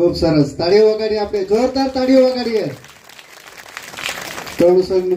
ખૂબ સરસ. તાળીઓ વગાડીએ આપણે. જોરદાર તાળીઓ વગાડીએ. ત્રણ સંઘ